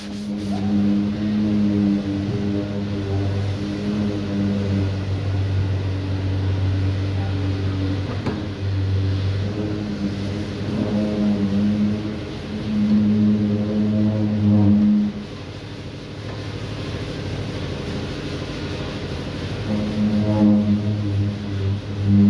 Thank mm -hmm. you.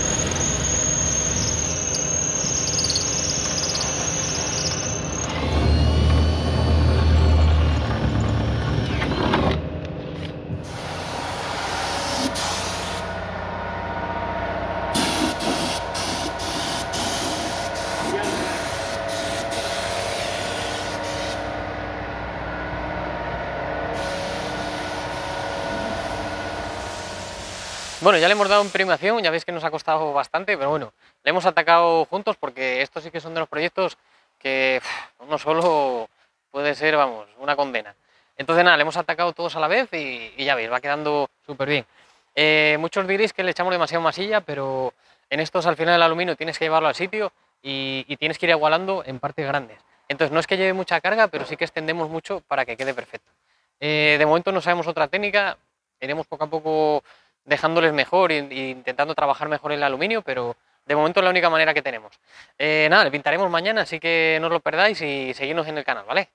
Bueno, ya le hemos dado imprimación, ya veis que nos ha costado bastante, pero bueno, le hemos atacado juntos porque estos sí que son de los proyectos que uf, no solo puede ser, vamos, una condena. Entonces nada, le hemos atacado todos a la vez y, ya veis, va quedando súper bien. Eh, muchos diréis que le echamos demasiado masilla, pero en estos al final el aluminio tienes que llevarlo al sitio y, y tienes que ir igualando en partes grandes. Entonces no es que lleve mucha carga, pero sí que extendemos mucho para que quede perfecto. Eh, de momento no sabemos otra técnica, iremos poco a poco dejándoles mejor e, intentando trabajar mejor el aluminio, pero de momento es la única manera que tenemos. Eh, nada, le pintaremos mañana, así que no os lo perdáis y seguidnos en el canal, ¿vale?